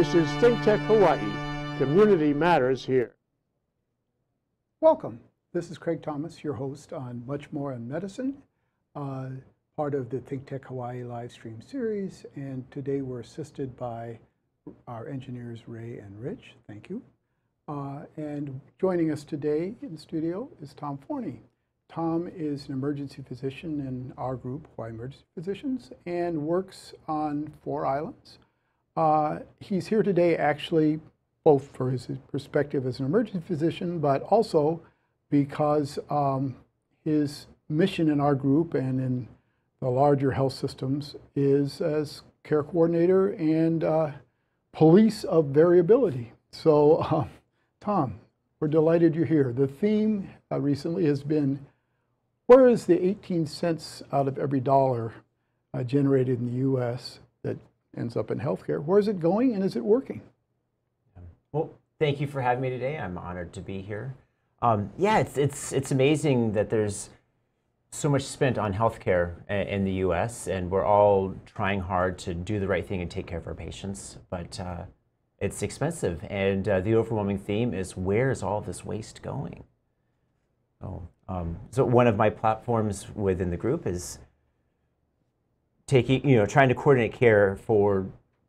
This is ThinkTech Hawaii. Community matters here. Welcome. This is Craig Thomas, your host on Much More in Medicine, uh, part of the ThinkTech Hawaii live stream series. And today we're assisted by our engineers Ray and Rich. Thank you. Uh, and joining us today in the studio is Tom Forney. Tom is an emergency physician in our group, Hawaii Emergency Physicians, and works on four islands. Uh, he's here today actually both for his perspective as an emergency physician, but also because um, his mission in our group and in the larger health systems is as care coordinator and uh, police of variability. So, uh, Tom, we're delighted you're here. The theme uh, recently has been where is the 18 cents out of every dollar uh, generated in the U.S. ends up in healthcare? Where is it going and is it working? Well, thank you for having me today. I'm honored to be here. Um, yeah, it's, it's, it's amazing that there's so much spent on healthcare in the US, and we're all trying hard to do the right thing and take care of our patients, but uh, it's expensive. And uh, the overwhelming theme is where is all this waste going? Oh, um, so one of my platforms within the group is taking, you know, trying to coordinate care for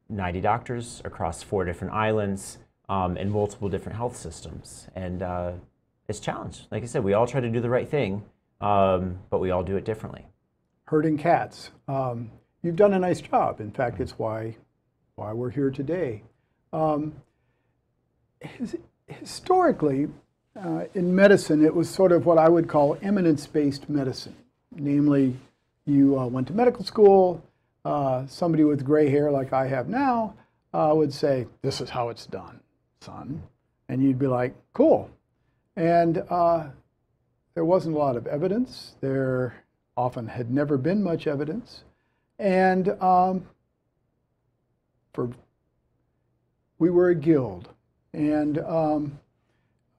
90 doctors across four different islands um, in multiple different health systems. And uh, it's challenged. Like I said, we all try to do the right thing, um, but we all do it differently. Herding cats. Um, you've done a nice job. In fact, it's why, why we're here today. Um, his, historically, uh, in medicine, it was sort of what I would call eminence-based medicine. Namely, you uh, went to medical school, uh, somebody with gray hair like I have now uh, would say, this is how it's done son. And you'd be like, cool. And uh, there wasn't a lot of evidence. There often had never been much evidence. And um, for we were a guild. And um,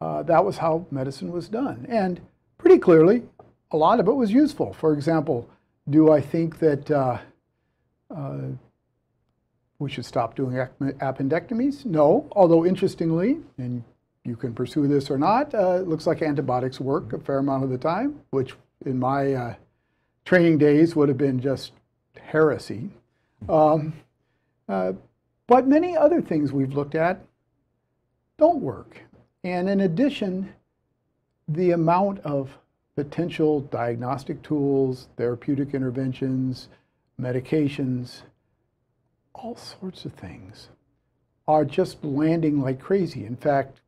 uh, that was how medicine was done. And pretty clearly, a lot of it was useful. For example, do I think that uh, uh, we should stop doing appendectomies? No, although interestingly, and you can pursue this or not, uh, it looks like antibiotics work a fair amount of the time, which in my uh, training days would have been just heresy. Um, uh, but many other things we've looked at don't work. And in addition, the amount of potential diagnostic tools, therapeutic interventions, medications, all sorts of things are just landing like crazy. In fact,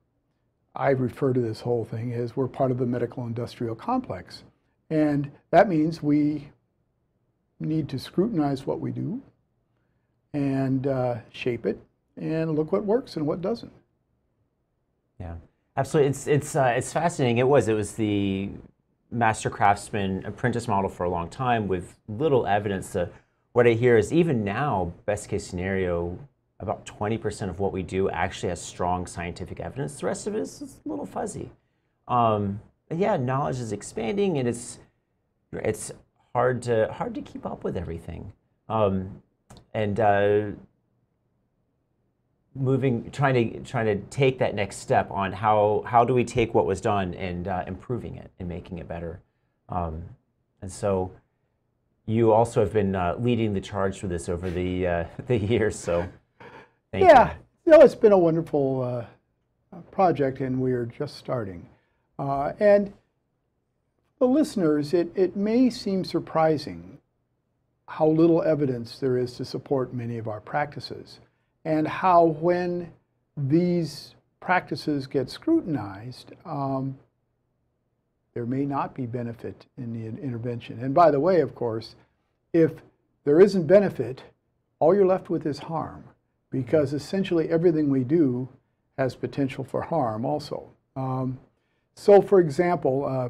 I refer to this whole thing as we're part of the medical industrial complex. And that means we need to scrutinize what we do and uh, shape it and look what works and what doesn't. Yeah, absolutely. It's, it's, uh, it's fascinating. It was. It was the master craftsman apprentice model for a long time with little evidence what I hear is even now, best case scenario, about 20% of what we do actually has strong scientific evidence. The rest of it is a little fuzzy. Um, yeah, knowledge is expanding, and it's it's hard to hard to keep up with everything. Um, and uh, moving, trying to trying to take that next step on how how do we take what was done and uh, improving it and making it better. Um, and so you also have been uh, leading the charge for this over the uh, the years. So, yeah, you. it's been a wonderful uh, project, and we are just starting. Uh, and the listeners, it it may seem surprising how little evidence there is to support many of our practices, and how when these practices get scrutinized, um, there may not be benefit in the intervention. And by the way, of course, if there isn't benefit, all you're left with is harm, because essentially everything we do has potential for harm also. Um, so, for example, uh,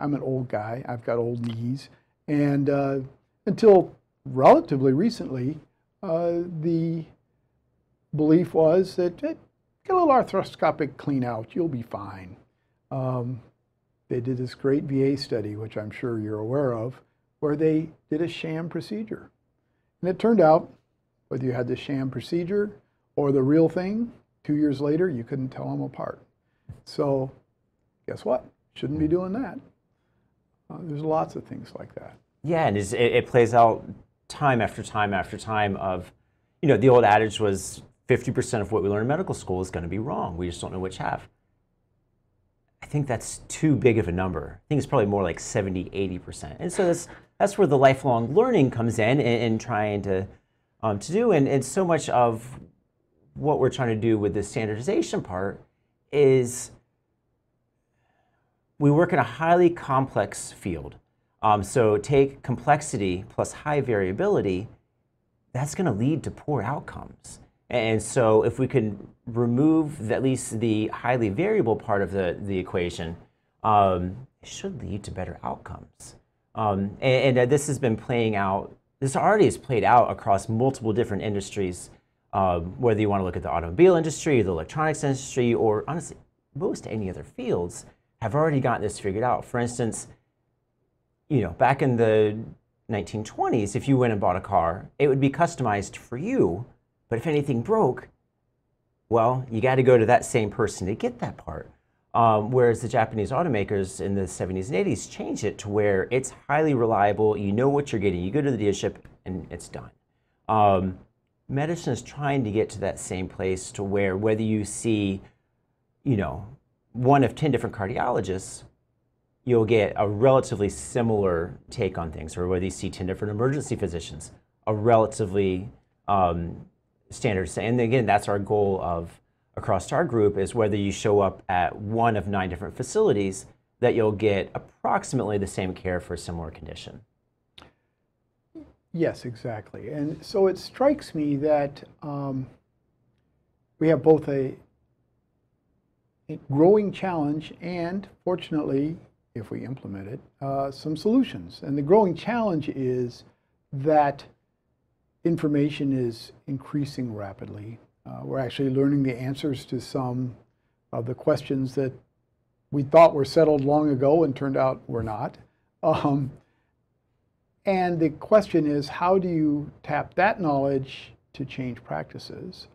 I'm an old guy, I've got old knees, and uh, until relatively recently, uh, the belief was that hey, get a little arthroscopic clean out, you'll be fine. Um, they did this great VA study, which I'm sure you're aware of, where they did a sham procedure. And it turned out, whether you had the sham procedure or the real thing, two years later, you couldn't tell them apart. So, guess what? Shouldn't be doing that. Uh, there's lots of things like that. Yeah, and it, it plays out time after time after time of, you know, the old adage was 50% of what we learn in medical school is going to be wrong. We just don't know which half. I think that's too big of a number. I think it's probably more like 70, 80%. And so that's, that's where the lifelong learning comes in and, trying to, um, to do. And, and so much of what we're trying to do with the standardization part is we work in a highly complex field. Um, so take complexity plus high variability, that's going to lead to poor outcomes. And so if we can remove at least the highly variable part of the, the equation, um, it should lead to better outcomes. Um, and, and uh, this has been playing out, this already has played out across multiple different industries, um, whether you want to look at the automobile industry, the electronics industry, or honestly, most any other fields have already gotten this figured out. For instance, you know, back in the 1920s, if you went and bought a car, it would be customized for you but if anything broke, well, you got to go to that same person to get that part. Um, whereas the Japanese automakers in the 70s and 80s changed it to where it's highly reliable. You know what you're getting. You go to the dealership and it's done. Um, medicine is trying to get to that same place to where whether you see, you know, one of 10 different cardiologists, you'll get a relatively similar take on things. Or whether you see 10 different emergency physicians, a relatively um, standards. And again, that's our goal of across our group is whether you show up at one of nine different facilities, that you'll get approximately the same care for a similar condition. Yes, exactly. And so it strikes me that um, we have both a, a, growing challenge and, fortunately, if we implement it, uh, some solutions. And the growing challenge is that information is increasing rapidly. Uh, we're actually learning the answers to some of the questions that we thought were settled long ago and turned out were not. Um, and the question is, how do you tap that knowledge to change practices?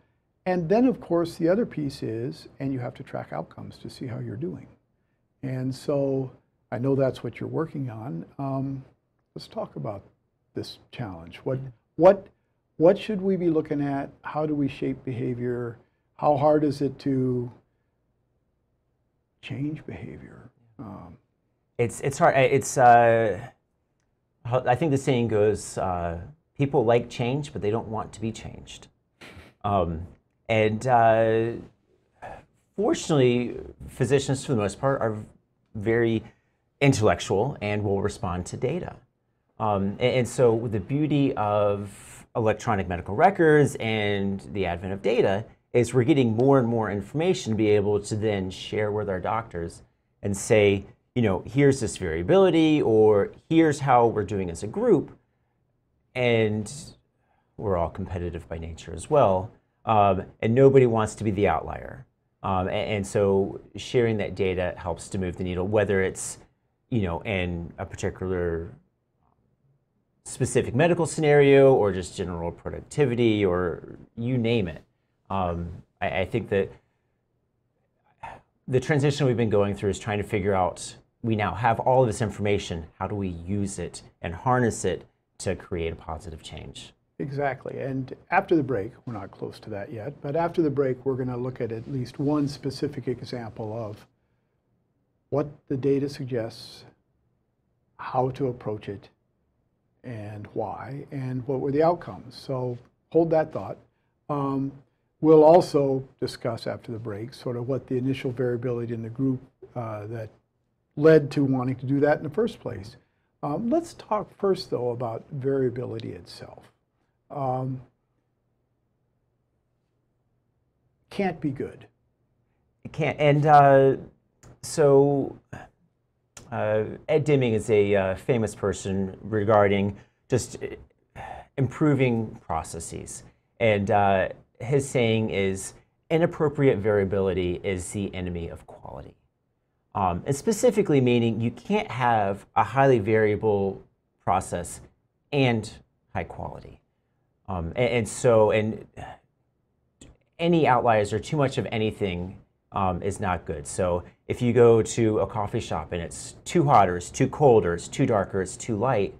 And then, of course, the other piece is, and you have to track outcomes to see how you're doing. And so I know that's what you're working on. Um, let's talk about this challenge. What, what what should we be looking at? How do we shape behavior? How hard is it to change behavior? Um, it's it's hard. It's uh, I think the saying goes: uh, people like change, but they don't want to be changed. Um, and uh, fortunately, physicians, for the most part, are very intellectual and will respond to data. Um, and, and so, the beauty of electronic medical records and the advent of data is we're getting more and more information to be able to then share with our doctors and say, you know, here's this variability or here's how we're doing as a group. And we're all competitive by nature as well. Um, and nobody wants to be the outlier. Um, and, and, so sharing that data helps to move the needle, whether it's, you know, in a particular specific medical scenario or just general productivity or you name it. Um, I, I, think that the transition we've been going through is trying to figure out we now have all of this information. How do we use it and harness it to create a positive change? Exactly. And after the break, we're not close to that yet, but after the break, we're going to look at at least one specific example of what the data suggests, how to approach it, and why, and what were the outcomes. So hold that thought. Um, we'll also discuss after the break sort of what the initial variability in the group uh, that led to wanting to do that in the first place. Um, let's talk first, though, about variability itself. Um, can't be good. It can't. And uh, so uh, Ed Deming is a uh, famous person regarding just uh, improving processes. And uh, his saying is inappropriate variability is the enemy of quality. Um, and specifically meaning you can't have a highly variable process and high quality. Um, and, and, so, and any outliers or too much of anything um, is not good. So if you go to a coffee shop and it's too hot or it's too cold or it's too dark or it's too light,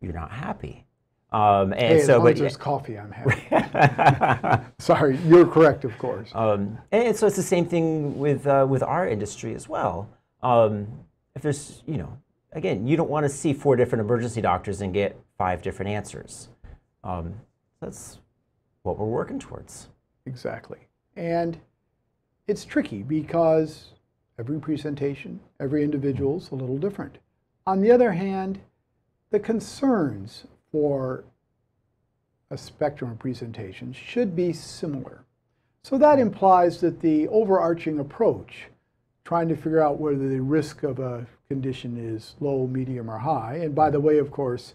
you're not happy. Um, and hey, as so, long but, as there's coffee, I'm happy. Sorry, you're correct, of course. Um, and so it's the same thing with uh, with our industry as well. Um, if there's, you know, again, you don't want to see four different emergency doctors and get five different answers. Um, that's what we're working towards. Exactly, and it's tricky because every presentation, every individual is a little different. On the other hand, the concerns for a spectrum of presentations should be similar. So that implies that the overarching approach, trying to figure out whether the risk of a condition is low, medium, or high, and by the way, of course,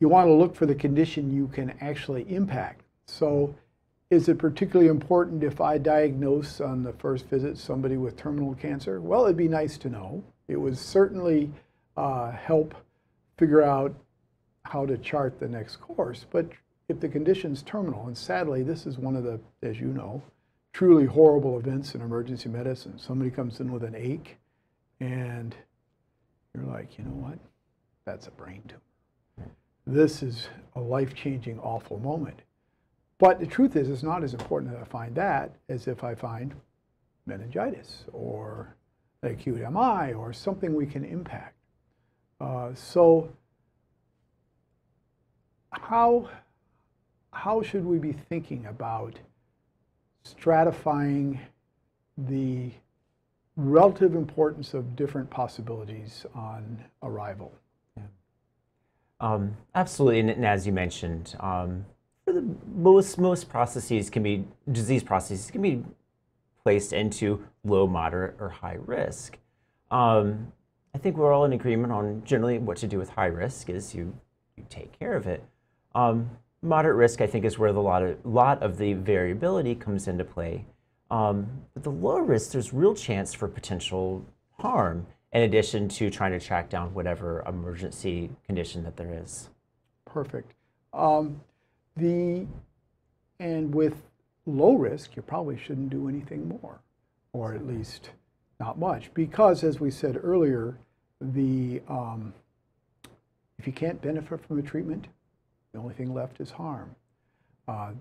you want to look for the condition you can actually impact. So is it particularly important if I diagnose on the first visit somebody with terminal cancer? Well, it'd be nice to know. It would certainly uh, help figure out how to chart the next course. But if the condition's terminal, and sadly, this is one of the, as you know, truly horrible events in emergency medicine. Somebody comes in with an ache, and you're like, you know what? That's a brain tumor. This is a life changing, awful moment. But the truth is, it's not as important that I find that as if I find meningitis or acute MI or something we can impact. Uh, so, how, how should we be thinking about stratifying the relative importance of different possibilities on arrival? Um, absolutely, and, and, as you mentioned, um, the most most processes can be disease processes can be placed into low, moderate, or high risk. Um, I think we're all in agreement on generally what to do with high risk is you you take care of it. Um, moderate risk, I think, is where the lot of lot of the variability comes into play. Um, but the low risk, there's real chance for potential harm in addition to trying to track down whatever emergency condition that there is. Perfect. Um, the, and with low risk, you probably shouldn't do anything more, or at least not much, because as we said earlier, the um, if you can't benefit from a treatment, the only thing left is harm. Uh,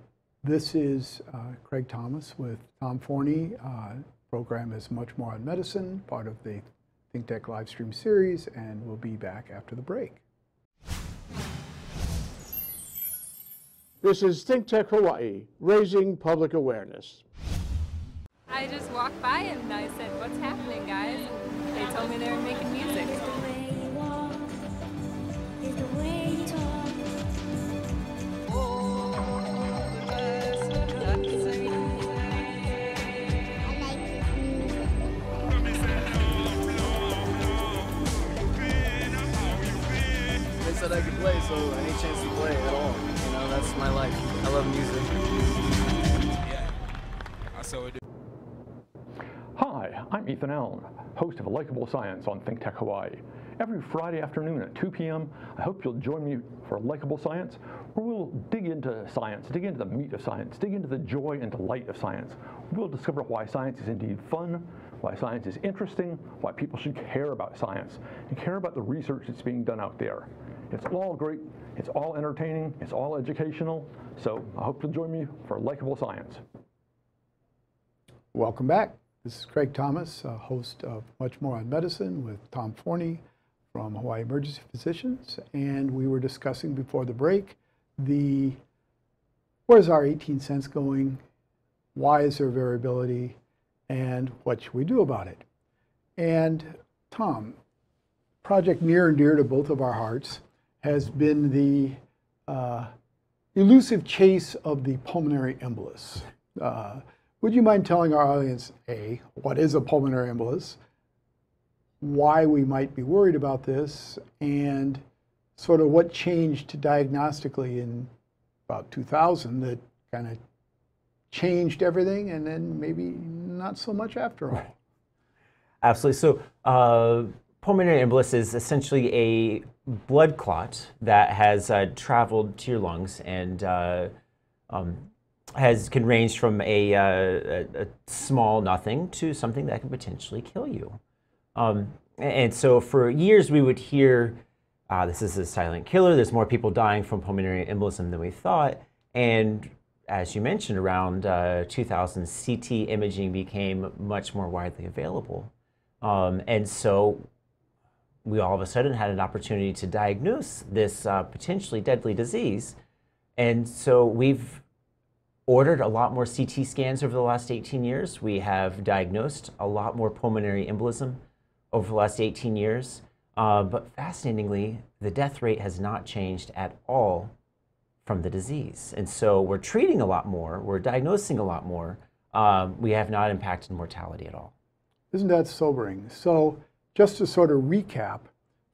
this is uh, Craig Thomas with Tom Forney. Uh, program is much more on medicine, part of the Think Tech live stream series, and we'll be back after the break. This is Think Tech Hawaii, raising public awareness. I just walked by and I said, what's happening, guys? And they told me they were making music. They said I could play, so any chance to play at all that's my life. I love music. Yeah, I saw it. Hi, I'm Ethan Allen, host of Likeable Science on Think Tech Hawaii. Every Friday afternoon at 2 p.m., I hope you'll join me for Likeable Science, where we'll dig into science, dig into the meat of science, dig into the joy and delight of science. We'll discover why science is indeed fun, why science is interesting, why people should care about science, and care about the research that's being done out there. It's all great, it's all entertaining, it's all educational. So I hope you'll join me for Likeable Science. Welcome back. This is Craig Thomas, host of Much More on Medicine with Tom Forney from Hawaii Emergency Physicians. And we were discussing before the break the where's our 18 cents going? Why is there variability? And what should we do about it? And Tom, project near and dear to both of our hearts has been the uh, elusive chase of the pulmonary embolus. Uh, would you mind telling our audience, A, what is a pulmonary embolus, why we might be worried about this, and sort of what changed diagnostically in about 2000 that kind of changed everything, and then maybe not so much after all? Absolutely. So, uh, pulmonary embolus is essentially a blood clot that has uh, traveled to your lungs and uh, um, has can range from a, uh, a, a small nothing to something that can potentially kill you. Um, and so for years we would hear, uh, this is a silent killer. There's more people dying from pulmonary embolism than we thought. And as you mentioned, around uh, 2000, CT imaging became much more widely available. Um, and so we all of a sudden had an opportunity to diagnose this uh, potentially deadly disease. And so we've ordered a lot more CT scans over the last 18 years. We have diagnosed a lot more pulmonary embolism over the last 18 years. Uh, but fascinatingly, the death rate has not changed at all from the disease. And so we're treating a lot more, we're diagnosing a lot more. Um, we have not impacted mortality at all. Isn't that sobering? So, just to sort of recap,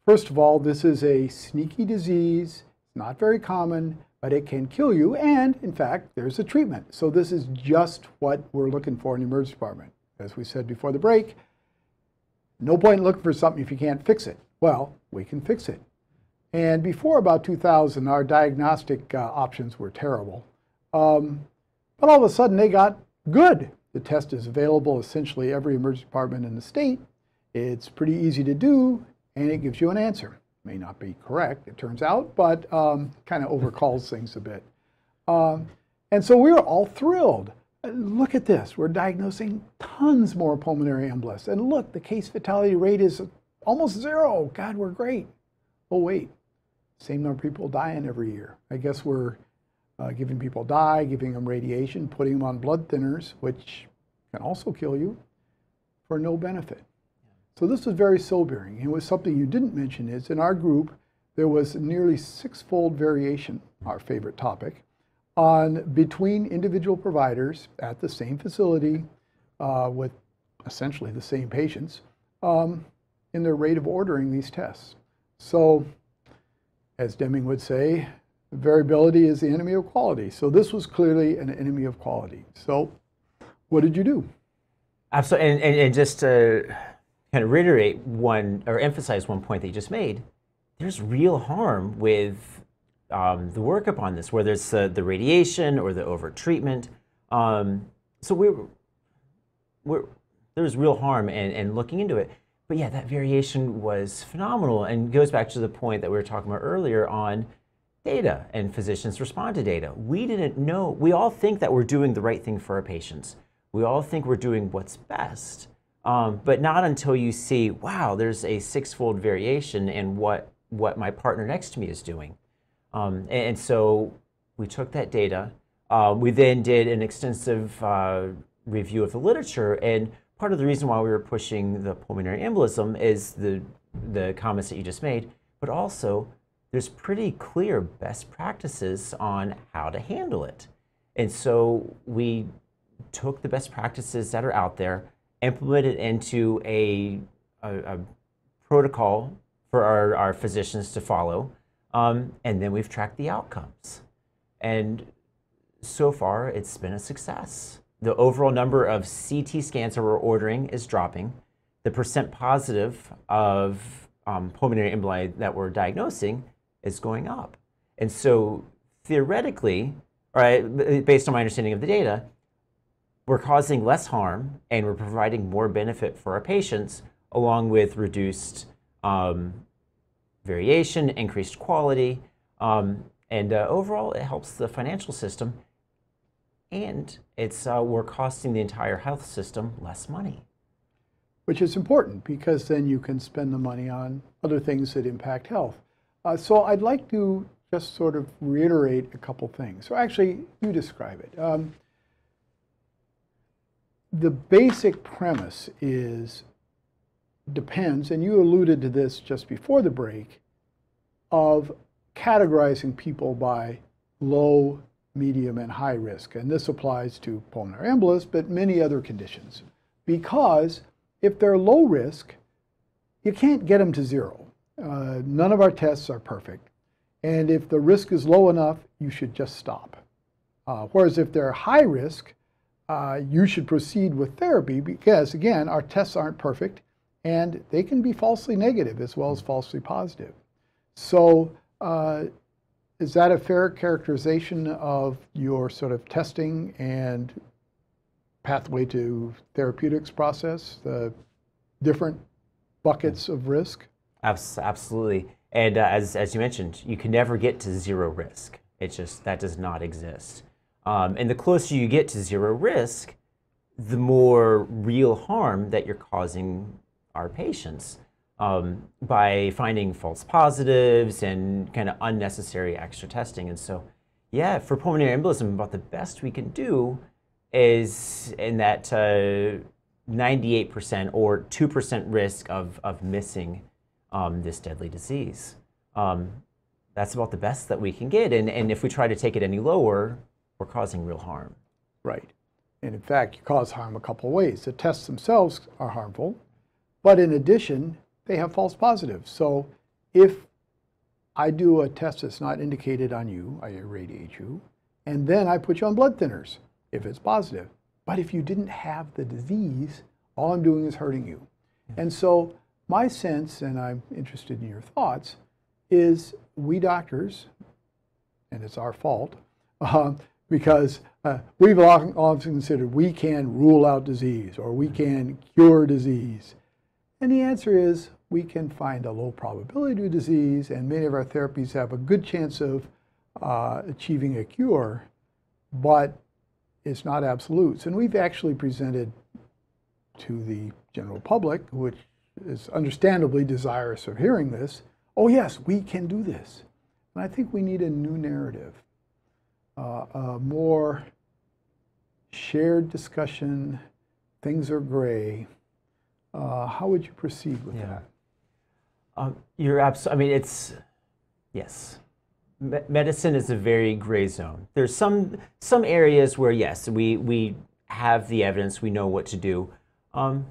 first of all, this is a sneaky disease, it's not very common, but it can kill you, and in fact, there's a treatment. So, this is just what we're looking for in the emergency department. As we said before the break, no point in looking for something if you can't fix it. Well, we can fix it. And before about 2000, our diagnostic uh, options were terrible. Um, but all of a sudden, they got good. The test is available essentially every emergency department in the state. It's pretty easy to do, and it gives you an answer. May not be correct, it turns out, but um, kind of overcalls things a bit. Um, and so we were all thrilled. Look at this. We're diagnosing tons more pulmonary embolus. And look, the case fatality rate is almost zero. God, we're great. Oh, wait. Same number of people dying every year. I guess we're uh, giving people dye, giving them radiation, putting them on blood thinners, which can also kill you, for no benefit. So this was very sobering. And was something you didn't mention is in our group, there was nearly six-fold variation, our favorite topic, on between individual providers at the same facility uh, with essentially the same patients um, in their rate of ordering these tests. So, as Deming would say, variability is the enemy of quality. So this was clearly an enemy of quality. So, what did you do? Absolutely, and, and, and just to kind of reiterate one or emphasize one point that you just made, there's real harm with um, the workup on this, whether it's the radiation or the over treatment. Um, so we're, we're, there's real harm in looking into it. But yeah, that variation was phenomenal and goes back to the point that we were talking about earlier on data and physicians respond to data. We didn't know, we all think that we're doing the right thing for our patients. We all think we're doing what's best. Um, but not until you see, wow, there's a six-fold variation in what, what my partner next to me is doing. Um, and, and, so we took that data. Uh, we then did an extensive uh, review of the literature. And part of the reason why we were pushing the pulmonary embolism is the, the comments that you just made, but also there's pretty clear best practices on how to handle it. And so we took the best practices that are out there, implemented into a, a, a protocol for our, our physicians to follow, um, and then we've tracked the outcomes. And so far, it's been a success. The overall number of CT scans that we're ordering is dropping. The percent positive of um, pulmonary emboli that we're diagnosing is going up. And so theoretically, right, based on my understanding of the data, we're causing less harm and we're providing more benefit for our patients along with reduced um, variation, increased quality, um, and uh, overall it helps the financial system and it's uh, we're costing the entire health system less money. Which is important because then you can spend the money on other things that impact health. Uh, so I'd like to just sort of reiterate a couple things. So actually, you describe it. Um, the basic premise is depends, and you alluded to this just before the break, of categorizing people by low, medium, and high risk. And this applies to pulmonary embolus, but many other conditions. Because if they're low risk, you can't get them to zero. Uh, none of our tests are perfect. And if the risk is low enough, you should just stop. Uh, whereas if they're high risk, uh, you should proceed with therapy because, again, our tests aren't perfect and they can be falsely negative as well as falsely positive. So uh, is that a fair characterization of your sort of testing and pathway to therapeutics process, the different buckets of risk? Absolutely. And uh, as, as you mentioned, you can never get to zero risk. It just, that does not exist. Um, and the closer you get to zero risk, the more real harm that you're causing our patients um, by finding false positives and kind of unnecessary extra testing. And so, yeah, for pulmonary embolism, about the best we can do is in that uh, 98% or 2% risk of, of missing um, this deadly disease. Um, that's about the best that we can get. And, and if we try to take it any lower, we're causing real harm. Right. And in fact, you cause harm a couple ways. The tests themselves are harmful, but in addition, they have false positives. So if I do a test that's not indicated on you, I irradiate you, and then I put you on blood thinners if it's positive. But if you didn't have the disease, all I'm doing is hurting you. And so my sense, and I'm interested in your thoughts, is we doctors, and it's our fault, uh, because uh, we've often, often considered we can rule out disease or we can cure disease. And the answer is we can find a low probability of disease, and many of our therapies have a good chance of uh, achieving a cure, but it's not absolutes. And we've actually presented to the general public, which is understandably desirous of hearing this, oh, yes, we can do this. And I think we need a new narrative, uh, a more shared discussion, things are gray. Uh, how would you proceed with Yeah. that? Um, you're absolutely, I mean, it's, yes. Me- medicine is a very gray zone. There's some, some areas where, yes, we, we have the evidence, we know what to do. Um,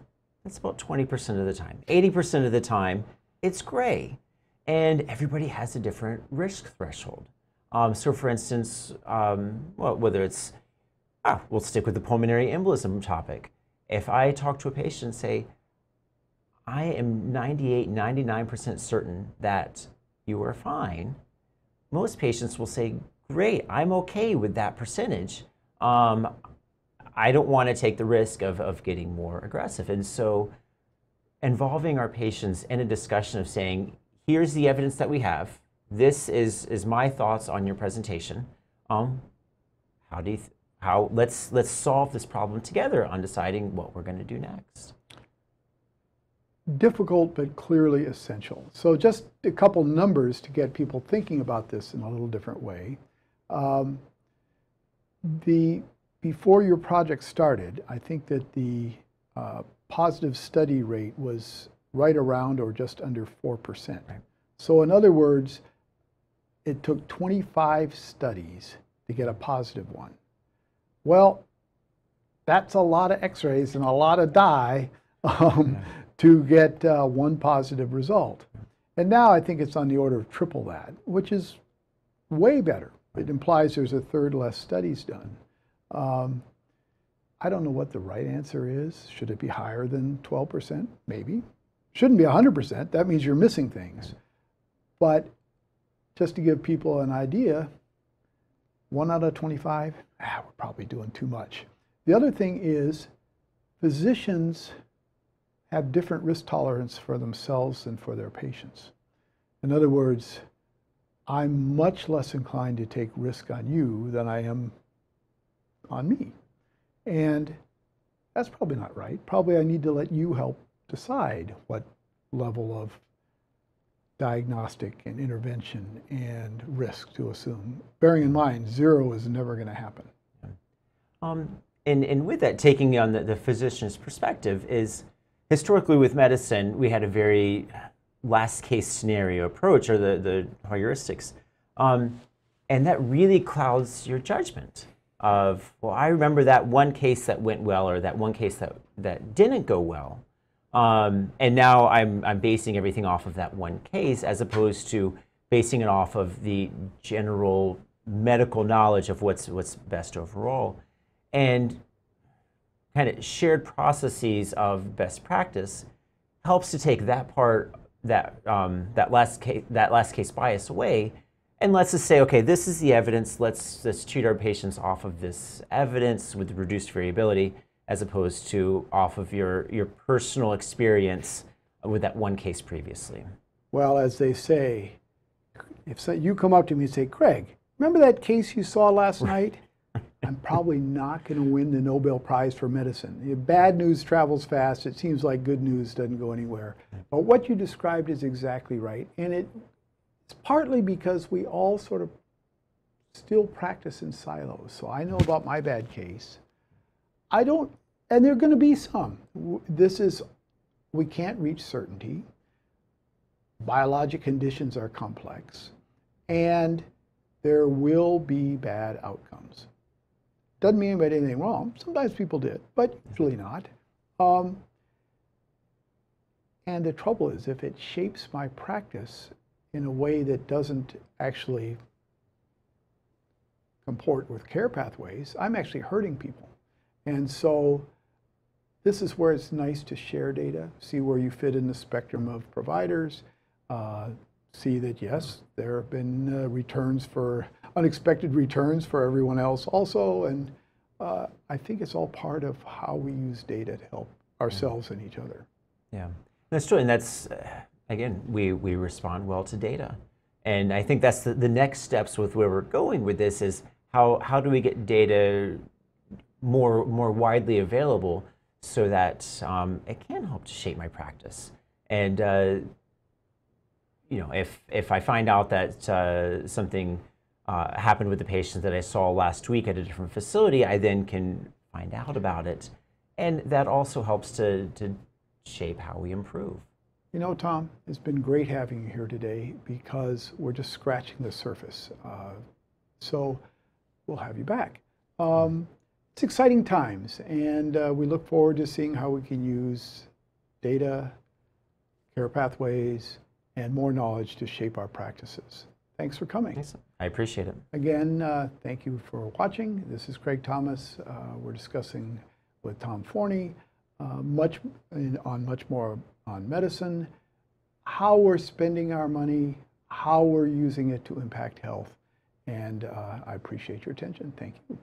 that's about 20% of the time. 80% of the time, it's gray. And everybody has a different risk threshold. Um, so, for instance, um, well, whether it's, ah, we'll stick with the pulmonary embolism topic. If I talk to a patient say, I am 98, 99% certain that you are fine. Most patients will say, Great, I'm okay with that percentage. Um, I don't want to take the risk of, of getting more aggressive. And so, involving our patients in a discussion of saying, Here's the evidence that we have. This is, is my thoughts on your presentation. Um, how do you, how, let's, let's solve this problem together on deciding what we're going to do next. Difficult but clearly essential. So just a couple numbers to get people thinking about this in a little different way. Um, the before your project started, I think that the uh, positive study rate was right around or just under four percent. So in other words, it took 25 studies to get a positive one. Well, that's a lot of X-rays and a lot of dye um, to get uh, one positive result. And now I think it's on the order of triple that, which is way better. It implies there's a third less studies done. Um, I don't know what the right answer is. Should it be higher than 12%? Maybe. Shouldn't be 100%. That means you're missing things. But just to give people an idea, one out of 25, ah, we're probably doing too much. The other thing is physicians have different risk tolerance for themselves than for their patients. In other words, I'm much less inclined to take risk on you than I am on me. And that's probably not right. Probably I need to let you help decide what level of diagnostic and intervention and risk to assume. Bearing in mind, zero is never going to happen. Um, and, and with that, taking on the, the physician's perspective is historically with medicine, we had a very last case scenario approach or the, the heuristics. Um, and that really clouds your judgment of, well, I remember that one case that went well or that one case that, that didn't go well. Um, and now I'm, I'm basing everything off of that one case as opposed to basing it off of the general medical knowledge of what's, what's best overall. And kind of shared processes of best practice helps to take that part, that, um, that, last case, that last case bias away And let's just say, okay, this is the evidence. Let's let's treat our patients off of this evidence with reduced variability, as opposed to off of your your personal experience with that one case previously. Well, as they say, if so, you come up to me and say, Craig, remember that case you saw last night? I'm probably not going to win the Nobel Prize for medicine. Bad news travels fast. It seems like good news doesn't go anywhere. But what you described is exactly right. And it, it's partly because we all sort of still practice in silos. So I know about my bad case. I don't, and there are going to be some. This is, we can't reach certainty. Biologic conditions are complex. And there will be bad outcomes. Doesn't mean anybody did anything wrong. Sometimes people did, but usually not. Um, and the trouble is, if it shapes my practice in a way that doesn't actually comport with care pathways, I'm actually hurting people. And so this is where it's nice to share data, see where you fit in the spectrum of providers, uh, see that yes, there have been uh, returns for unexpected returns for everyone else also, and uh, I think it's all part of how we use data to help ourselves and each other. Yeah, that's true, and that's uh, again, we we respond well to data, and I think that's the, the next steps with where we're going with this is how how do we get data more more widely available so that um, it can help to shape my practice, and uh, you know if if I find out that uh, something uh, happened with the patient that I saw last week at a different facility, I then can find out about it, and that also helps to to shape how we improve. You know, Tom, it's been great having you here today because we're just scratching the surface. Uh, so we'll have you back. Um, it's exciting times, and uh, we look forward to seeing how we can use data, care pathways, and more knowledge to shape our practices. Thanks for coming. Thanks. I appreciate it. Again, uh, thank you for watching. This is Craig Thomas. Uh, we're discussing with Tom Forney uh, much in, on much more on medicine, how we're spending our money, how we're using it to impact health. And uh, I appreciate your attention. Thank you.